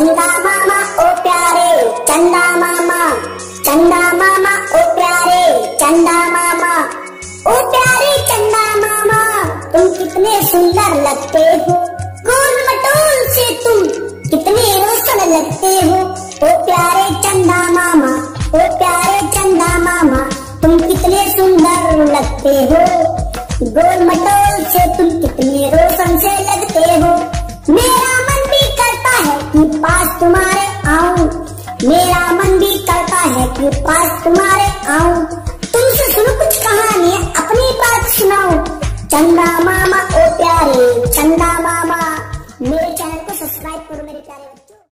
चंदा मामा ओ प्यारे। चंदा मामा चंदा मामा ओ प्यारे। चंदा मामा ओ प्यारे चंदा मामा तुम कितने सुंदर लगते हो। गोल मटोल से तुम कितने रोशन लगते हो। ओ प्यारे चंदा मामा ओ प्यारे चंदा मामा तुम कितने सुंदर लगते हो। गोल मटोल से तुम कितने तुम्हारे आऊँ। मेरा मन भी करता है कि पास तुम्हारे आऊँ। तुमसे सुनो कुछ कहानी अपनी बात सुनाऊं। चंदा मामा